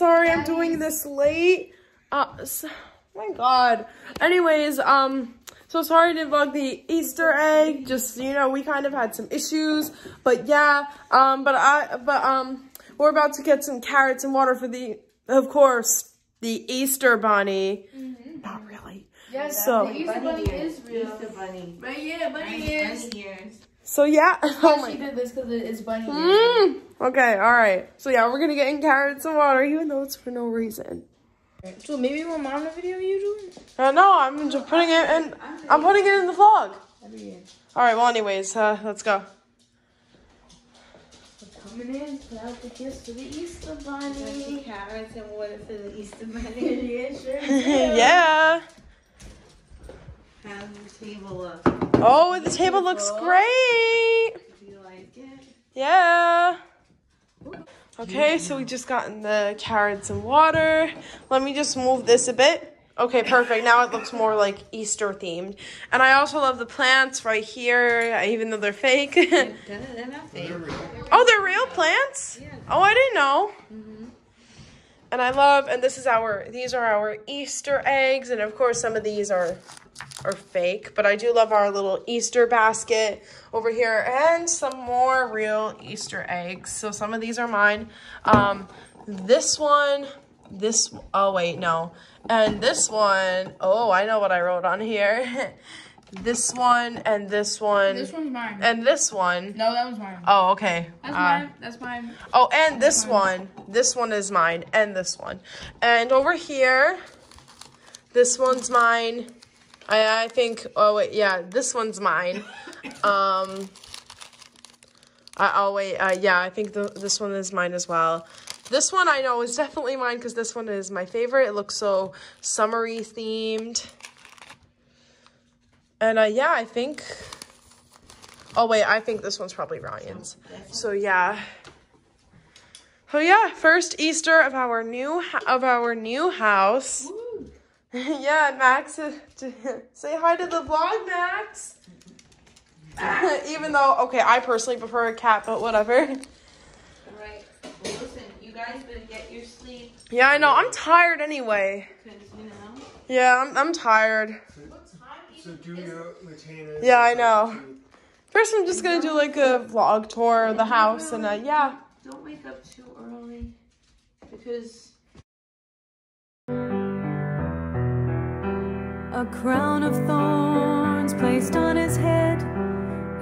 sorry I'm doing this late. Uh, so, oh my god. Anyways, um, so sorry to vlog the Easter egg. Just, you know, we kind of had some issues. But yeah, um, but I, but, um, we're about to get some carrots and water for the, of course, the Easter bunny. Not really. Yes, So- the Easter bunny is real. Easter bunny. Right, yeah, bunny ears. Bunny ears. So yeah. Oh my she did this because it's bunny. Mm. Okay, all right. So yeah, we're gonna get in carrots and water, even though it's for no reason. So maybe one more on the video you doing? Uh, no, I'm just putting it in. I'm putting it in the vlog. All right. Well, anyways, uh, let's go. We're Coming in, put out the kiss for the Easter bunny. carrots and water for the Easter bunny. yeah, sure. yeah. How the table look? Oh, the table looks great. Do you like it? Yeah. Okay, so we just gotten the carrots and water. Let me just move this a bit. Okay, perfect. Now it looks more like Easter themed. And I also love the plants right here, even though they're fake. They're, they're not fake. Oh, oh, they're real plants? Yeah. Oh, I didn't know. Mm-hmm. And I love, and this is our, these are our Easter eggs. And of course, some of these are, are fake. But I do love our little Easter basket over here. And some more real Easter eggs. So some of these are mine. Um, this one, this, oh wait, no. And this one, oh, I know what I wrote on here. this one and this one. This one's mine. and this one. No, that was mine. Oh, okay. That's Uh, mine. That's mine. Oh, and this one. This one is mine, and this one. And over here, this one's mine. I, I think, oh wait, yeah, this one's mine. Um, I, oh wait, uh, yeah, I think the, this one is mine as well. This one I know is definitely mine because this one is my favorite. It looks so summery themed. And uh, yeah, I think, oh wait, I think this one's probably Ryan's. So yeah. Oh yeah, first Easter of our new of our new house. yeah, Max, say hi to the vlog, Max. Even though, okay, I personally prefer a cat, but whatever. Alright. Well, listen, you guys better get your sleep. Yeah, I know. I'm tired anyway. You know. Yeah, I'm, I'm tired. So do your retainers. Yeah, I know. First, I'm just gonna do like a vlog tour of the house, and uh, yeah. Don't wake up too early. Because A crown of thorns placed on his head.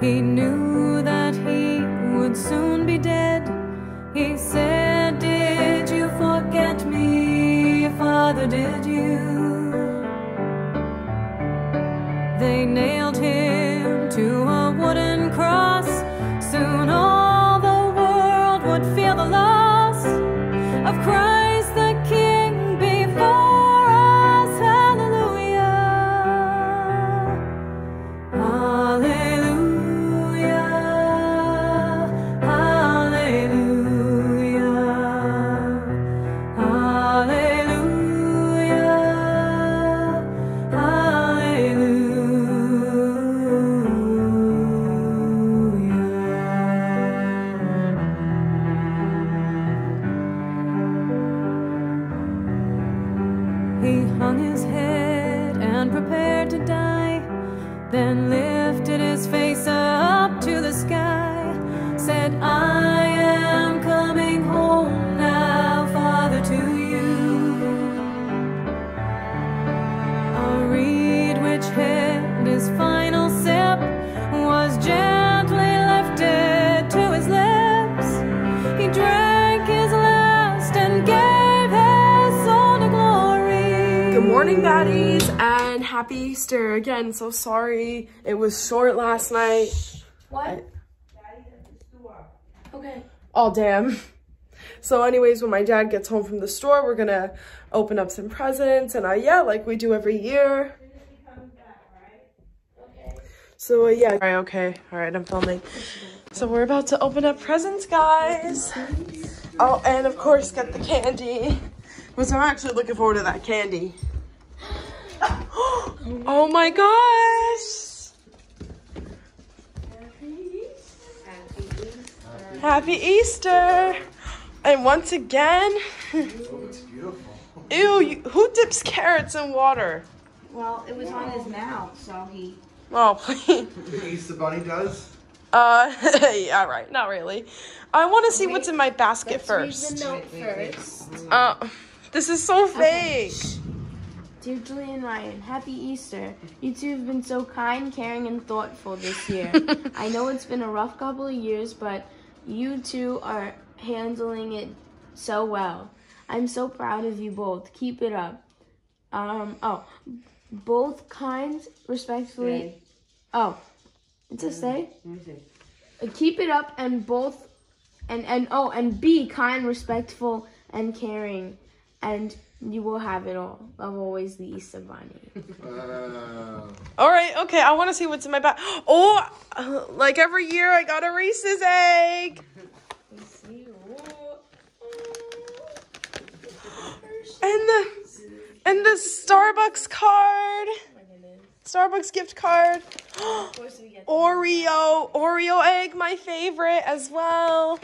He knew that he would soon be dead. He said, Did you forget me, Father? Did you? They nailed him to a morning, baddies, and happy Easter again. So sorry it was short last night. What? Okay. Oh, damn. So anyways, when my dad gets home from the store, we're gonna open up some presents and uh, yeah, like we do every year. So uh, yeah. All right, okay. All right, I'm filming. So we're about to open up presents, guys. Oh, and of course get the candy. Which I'm actually looking forward to that candy. oh my gosh. Happy Easter. And once again, Oh, it's beautiful. ew, you, who dips carrots in water? Well, it was on his mouth, so he. Oh, please. The Easter Bunny does? Uh, yeah, right. Not really. I want to see what's in my basket Let's read first. the note first. Uh, this is so fake. Dear Julie and Ryan, happy Easter. You two have been so kind, caring, and thoughtful this year. I know it's been a rough couple of years, but you two are handling it so well. I'm so proud of you both. Keep it up. Um, oh, both kind, respectfully. Oh, it's a stay? Keep it up and both, and, and, oh, and be kind, respectful, and caring. And you will have it all. I'm always the Easter Bunny. Uh, All right, okay. I want to see what's in my bag. Oh, uh, like every year, I got a Reese's egg. And the and the Starbucks card. Starbucks gift card. Oreo, Oreo egg, my favorite as well.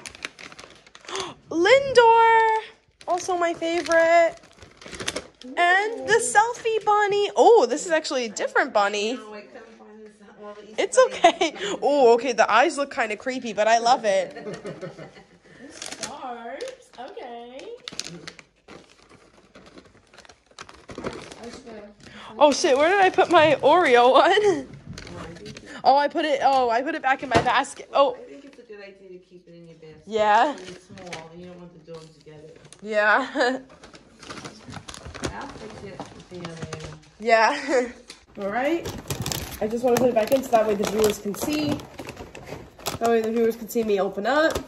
Lindor, also my favorite. And the selfie bunny. Oh, this is actually a different bunny. No, I couldn't find this. Well, the Easter It's okay. Oh, okay. The eyes look kind of creepy, but I love it. Stars. Okay. Oh shit, where did I put my Oreo one? Oh, I put it. Oh, I put it back in my basket. Oh, I think it's a good idea to keep it in your basket. yeah, It's small, and you don't want the dogs to get it. yeah, I'll fix it the other end. yeah. All right. I just want to put it back in so that way the viewers can see. That way the viewers can see me open up.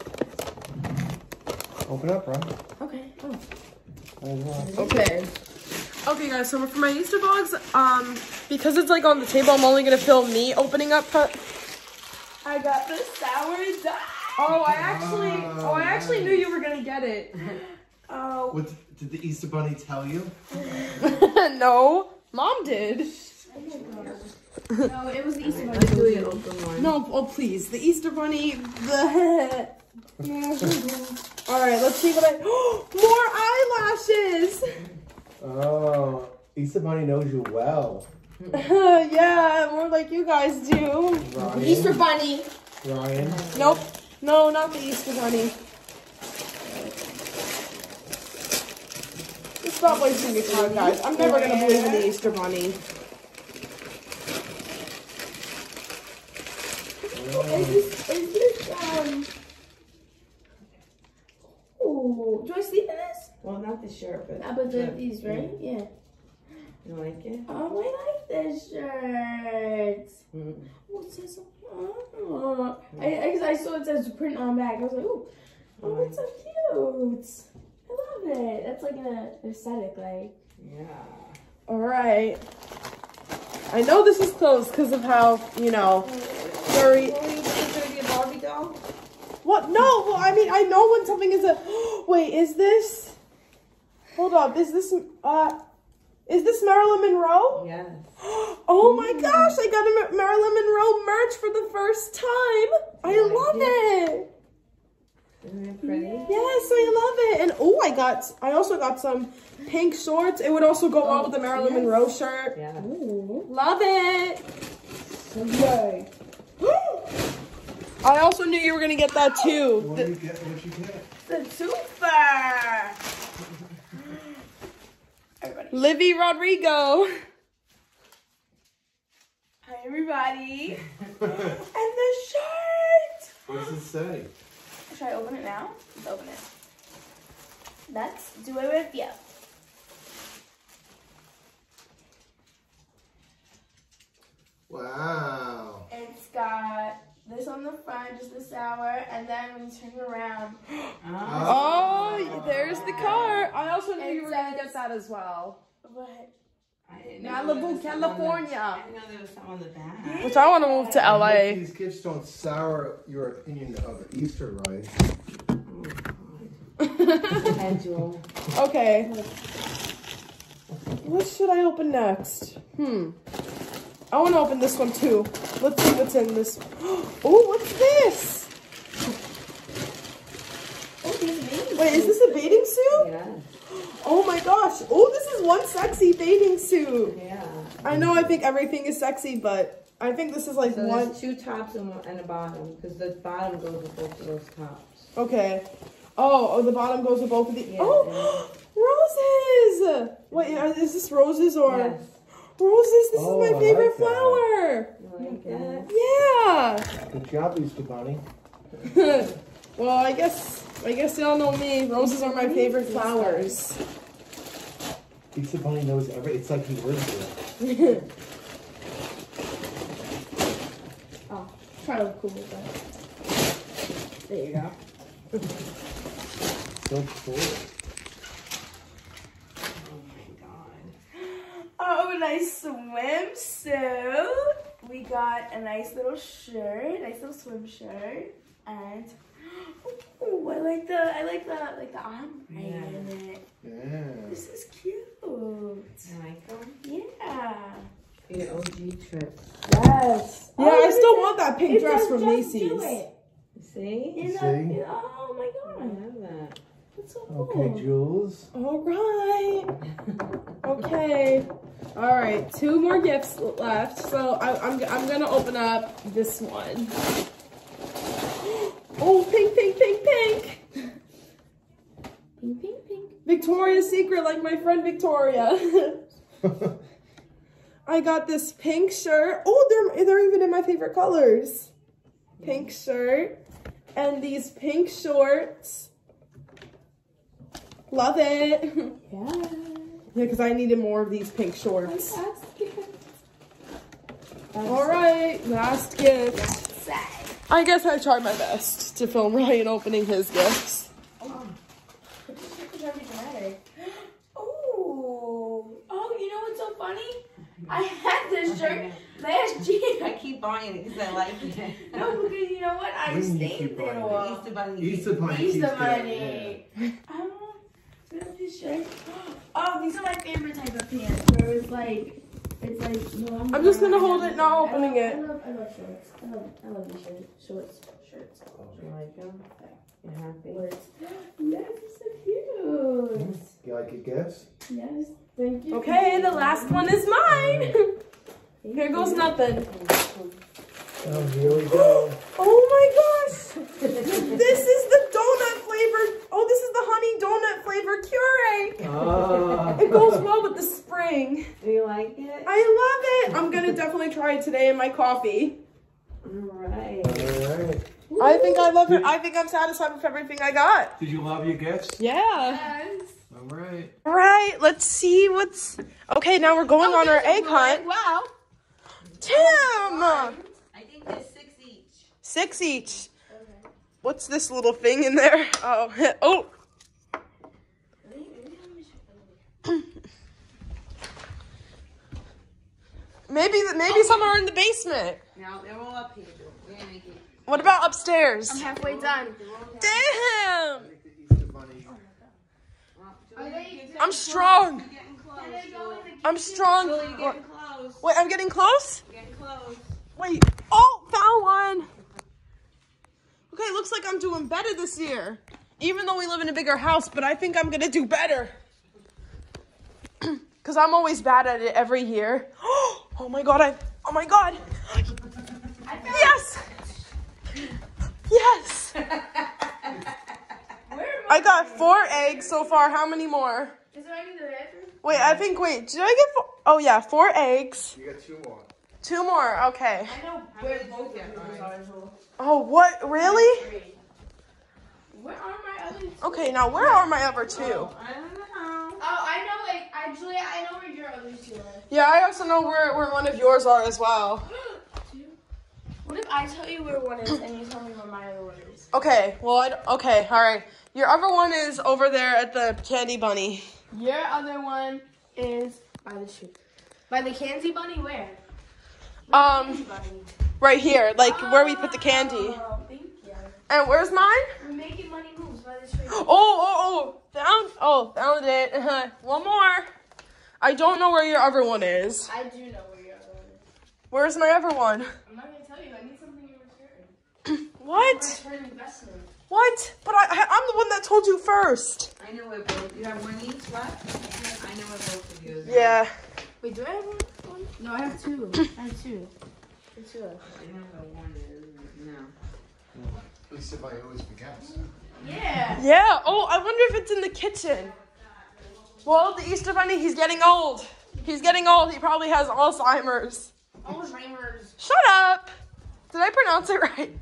open up, right? Okay. Okay. Okay, guys. So for my Easter vlogs, um, because it's like on the table, I'm only gonna film me opening up. Pu- I got the sour dye. oh, I actually. Oh, I actually knew you were gonna get it. Oh. What did the Easter Bunny tell you? no, mom did. No, it was the Easter Bunny. Let's do the open one. No, oh please, the Easter Bunny. The. All right, let's see what I. More eyelashes. Oh, Easter Bunny knows you well. yeah, more like you guys do. Ryan. Easter Bunny. Ryan. Nope. No, not the Easter Bunny. Stop wasting your time, guys. I'm never gonna believe in the Easter Bunny. Is this, is this, um. Ooh, do I sleep in this? Well, not the shirt, but. Ah, but the, these, right? Yeah. You like it? Oh, I like this shirt. Mm. Oh, it says, oh. I, I, 'cause I saw it says print on back. I was like, ooh, oh, it's so cute. I love it. That's like an aesthetic, like. Yeah. All right. I know this is closed because of how you know very. Well, you gonna be a Barbie doll? What? No. Well, I mean, I know when something is a. Wait, is this? Hold up. Is this? Uh, is this Marilyn Monroe? Yes. Oh my gosh! I got a Marilyn Monroe merch for the first time. I love it. Isn't it pretty? Yes, I love it. And oh, I got. I also got some pink shorts. It would also go well oh, with the Marilyn Monroe shirt. Yeah. Love it. Yay. I also knew you were gonna get that too. What did you get? What did you get? The super. Everybody. Livy Rodrigo. Hi, everybody. And the shirt. What does it say? Should I open it now? Let's open it. Let's do it with you. Wow. It's got this on the front, just the sour, and then when you turn it around, Oh, there's the car. I also knew It you were gonna says- get that as well. what? I didn't know Malibu, there was some on the- California. I didn't know there was some on the back. Which I want to move to LA. These gifts don't sour your opinion of Easter, right? Schedule. Okay. What should I open next? Hmm. I want to open this one too. Let's see what's in this. Oh, what's this? Oh, these are me. Wait, Wait, is this a bathing suit? Yeah. Oh my gosh. Oh, this is one sexy bathing suit. Yeah. I know I think everything is sexy, but I think this is like So one. two tops and, one, and a bottom because the bottom goes with both of those tops. Okay. Oh, oh, the bottom goes with both of the. Yeah, oh, roses. Wait, are- is this roses or Yes. roses? This Oh, is my favorite like that. flower. You like that? Yeah. Good job, Easter Bunny. well, I guess I guess y'all know me. Roses are my favorite flowers. Easter Bunny knows every. It's like he lives there. Oh, try to look cool with that. There you go. So cool. Oh my god. Oh, nice swimsuit. We got a nice little shirt, nice little swim shirt, and oh, I like the I like the like the ombre in it. Yeah. This is cute. You like them? Yeah. Your OG trips. Yes. Yeah, oh, I still want that pink dress from Just Macy's. it. See? In See? the- oh my god. I god, have that. that's so cool. Okay, Jules. All right. Okay. All right. Two more gifts left. So I, I'm I'm gonna open up this one. Oh, pink, pink, pink, pink. Pink, pink, pink. Victoria's Secret, like my friend Victoria. I got this pink shirt. Oh, they're they're even in my favorite colors. Pink shirt and these pink shorts. Love it. Yeah. Yeah, because I needed more of these pink shorts. All right, last gift. I guess I tried my best to film Ryan opening his gifts. Oh, oh, you know what's so funny? I had this shirt last year. I keep buying it because I like it. No, because you know what? I When you stayed there buying a it? while. Easter bunny. Easter Bunny. keeps Easter getting- money. Oh, is that this shirt? Oh, these are my favorite type of pants. Where it's like, it's like. No, I'm just gonna hold it, not I opening love, it. I love, I love shorts. I love, I love these shirts. Shorts, shirts. Oh, you like them? You happy? Shorts. Yes, it's so cute. You like your gifts? Yes, thank you. Okay, the last one is mine. Here goes nothing. Oh, here we go. Oh my gosh! this is the donut flavored. Oh, this is the honey donut flavored Keurig. Ah. It goes well with the spring. Do you like it? I love it. I'm gonna definitely try it today in my coffee. Alright. All right. I think I love it. I think I'm satisfied with everything I got. Did you love your gifts? Yeah. Yes. All right. All right, let's see what's. Okay, now we're going on our egg hunt. Wow. Tim! I think there's six each. Six each. What's this little thing in there? Oh, oh. Maybe, maybe some are in the basement. Now they're all up here. We're gonna make it. What about upstairs? I'm halfway done. Damn! The Easter Bunny. Well, Julie, I'm strong. You're getting close. Julie. I'm strong. Julie, you're getting close. Wait, I'm getting close? You're getting close. Wait. Oh, found one. Okay, looks like I'm doing better this year. Even though we live in a bigger house, but I think I'm gonna do better. Cause I'm always bad at it every year. Oh my god, I oh my god. Yes! Yes! I got four eggs so far. How many more? Is there any in the bathroom? Wait, I think wait, did I get four? Oh yeah, four eggs. You got two more. Two more, okay. I know where both of yours are. Oh what really? Where are my other two? Okay, now where are my other two? Oh, I don't know. Oh, I know, like, actually, I know where your other two are. Yeah, I also know where, where one of yours are as well. What if I tell you where one is and you tell me where my other one is? Okay, well, I, d- okay, all right. Your other one is over there at the Candy Bunny. Your other one is by the shoe. By the candy bunny, where? Um, right here, like where we put the candy. Oh, thank you. And where's mine? We're making money moves by the tree. Oh, oh, oh, found, oh, found it. one more. I don't know where your other one is. I do know where your other one is. Where's my other one? I'm not gonna tell you. I need something in return. What? Return. What? But I, I I'm the one that told you first. I know where both, you have one each left? I know where both of you is. Yeah. Wait, do I have one? One? No, I have two. I have two. I have two left. I know where one is, no. At least if I always forgets. Yeah. Yeah. Oh, I wonder if it's in the kitchen. Well, the Easter Bunny, he's getting old. He's getting old. He probably has Alzheimer's. Alzheimer's. Shut up. Did I pronounce it right?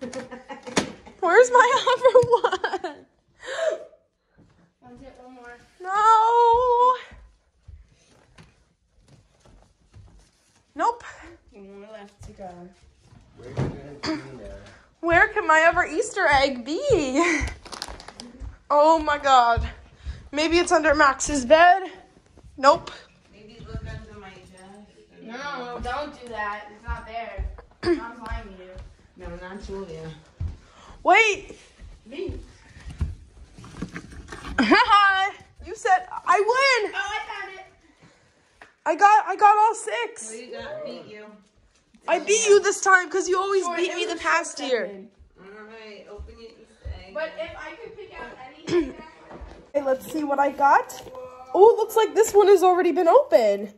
Where's my other one? One, get one more. No. Nope. One more left to go. Where did it be there? Where can my other Easter egg be? Oh my god. Maybe it's under Max's bed. Nope. Maybe look under my desk. No, don't do that. It's not there. I'm lying to you. No, not Julia. Wait. Me. you said I win. Oh, I found it. I got I got all Who six. you got beat you? I beat you this time because you always Short- beat it me was the a short past year. second. Alright, open your Easter egg. But if I could pick out anything. Okay, let's see what I got. Oh, looks like this one has already been open.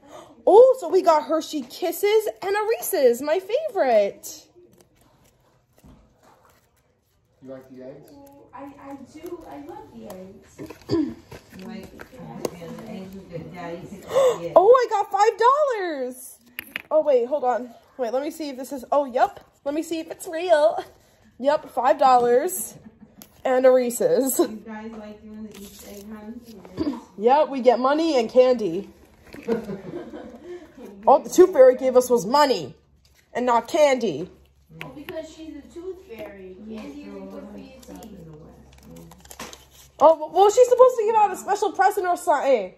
Oh, so we got Hershey Kisses and a Reese's, my favorite. You like the eggs? I, I do. I love the eggs. Wait, yeah, the eggs are good. Yeah, you can yeah. Oh, I got five dollars. Oh wait, hold on. Wait, let me see if this is. Oh, yep. Let me see if it's real. Yep, five dollars and a Reese's. You guys like doing the Easter egg hunt? Yep, we get money and candy. All oh, the Tooth Fairy gave us was money and not candy. Oh, because she's a tooth fairy. Candy isn't good for your teeth. Oh, well, she's supposed to give out a special present or something.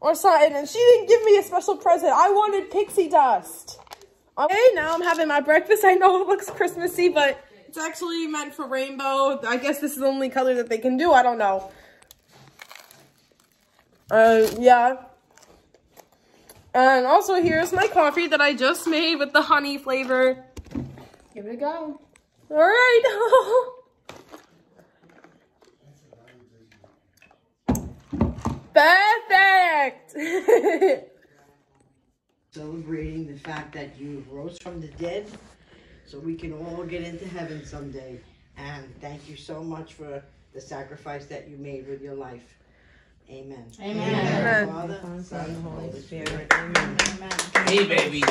Or something, and she didn't give me a special present. I wanted pixie dust. Okay, now I'm having my breakfast. I know it looks Christmassy, but it's actually meant for rainbow. I guess this is the only color that they can do. I don't know. Uh, yeah. And also, here's my coffee that I just made with the honey flavor. Give it a go. All right. Perfect. celebrating the fact that you rose from the dead so we can all get into heaven someday. And thank you so much for the sacrifice that you made with your life. Amen. Amen. Father, Son, Holy Spirit. Amen. Amen. Hey, baby.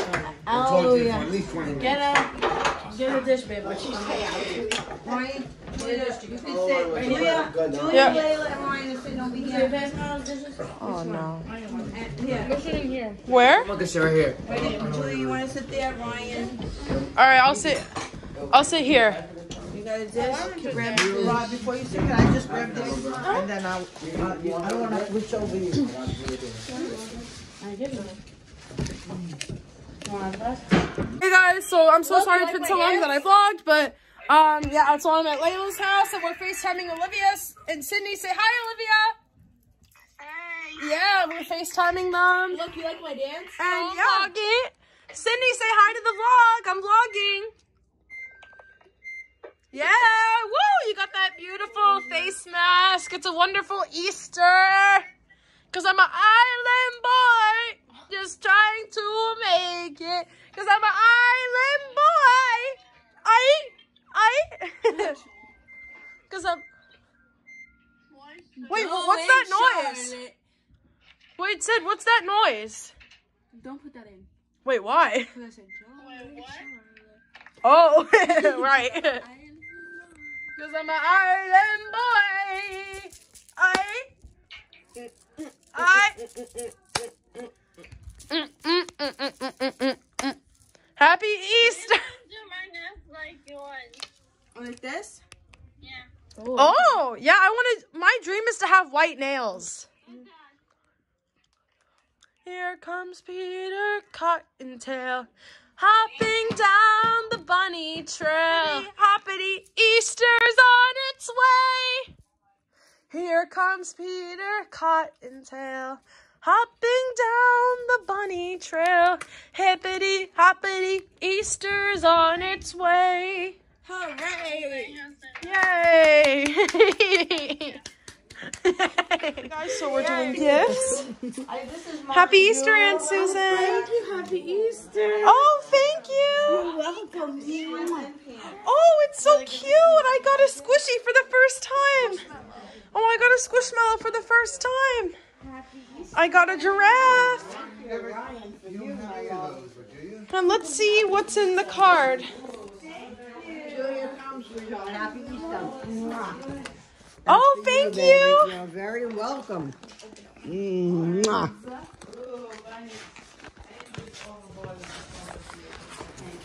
I told you at least 20 minutes. Get a, get a dish, baby. Ryan, Julia, you can sit. Oh, Julia, good now. Julia, Yeah. Layla, and Ryan are sitting. Oh no. And here, We're sitting here. Where? Look, it's right here. right here. Julia, you want to sit there, Ryan? All right, I'll sit. I'll sit here. You got a dish? Grab Rod, before you sit, can I just grab this? And then I'll, uh, I don't want to reach over you. I give it. Hey guys, so I'm so Look, sorry you it's like been so long that I vlogged, but um yeah, so I'm at Layla's house and we're FaceTiming Olivia and Sydney. Say hi, Olivia. Yeah, we're FaceTiming them. Look, you like my dance? And yeah. vlogging. Cindy, say hi to the vlog. I'm vlogging. Yeah, woo! You got that beautiful face mask. It's a wonderful Easter. Cause I'm an island boy, just trying to make it. Cause I'm an island boy. I, I. Cause I'm. Wait, what's that noise? Wait, Sid, what's that noise? Don't put that in. Wait, why? Because I Wait, Oh, right. Because I'm an island boy. I. I. Mm, mm, mm, mm, mm, mm, mm, mm. Happy Easter. Like this? Oh, yeah, I want to. My dream is to have white nails. Here comes Peter Cottontail, hopping down the bunny trail. Hoppity Easter's on its way. Here comes Peter Cottontail, Hopping down the bunny trail, hippity hoppity, Easter's on its way. Hooray! Yay! Guys, so we're doing gifts. Happy Easter, Aunt Susan. Thank you. Happy Easter. Oh, thank you. You're Welcome. Oh, it's so cute. I got a squishy for the first time. Oh, I got a squishmallow for the first time. I got a giraffe. And let's see what's in the card. Oh, thank you. You're very welcome. Mm, mwah.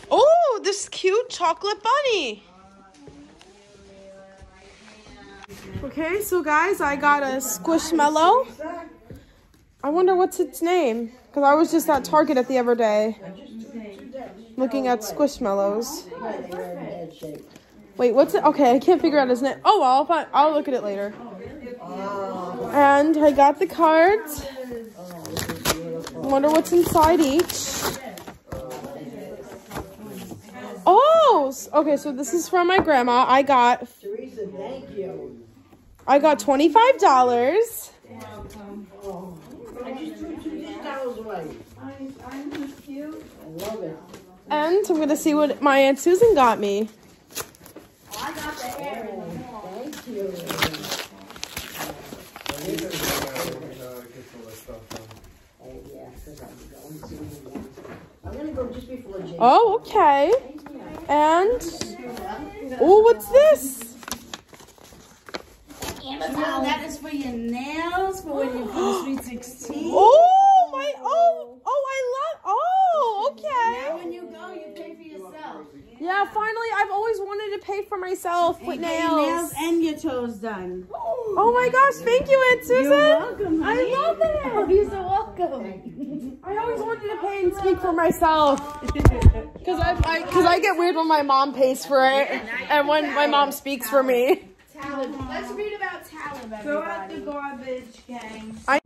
Oh, this cute chocolate bunny. Okay, so guys, I got a squishmallow. I wonder what's its name. Because I was just at Target at the other day. Looking at squishmallows. Wait, what's it? Okay, I can't figure out his name. Oh, well, I'll, find, I'll look at it later. And I got the cards. Wonder what's inside each. Oh, okay. So this is from my grandma. I got Teresa, thank you. I got twenty five dollars. I just threw two towels away. I love it. And I'm gonna see what my aunt Susan got me. Thank you. Oh, yeah, 'cause I'm going to. I'm gonna go just before Jane. Oh, okay. And oh, what's this? that is for your nails for when you go Sweet 16. Oh my! Oh, oh, I love. Oh, okay. When you go, you pay for yourself. Yeah, finally, I've always wanted to pay for myself with Get your nails. nails and your toes done. Oh my gosh! Thank you, Aunt Susan. You're welcome, I honey. love it. Oh, you're so welcome. I always wanted to pay and speak for myself. Cause I, I, cause I get weird when my mom pays for it, and when my mom speaks for me. Let's read about Talib, Throw out the garbage, gang. I.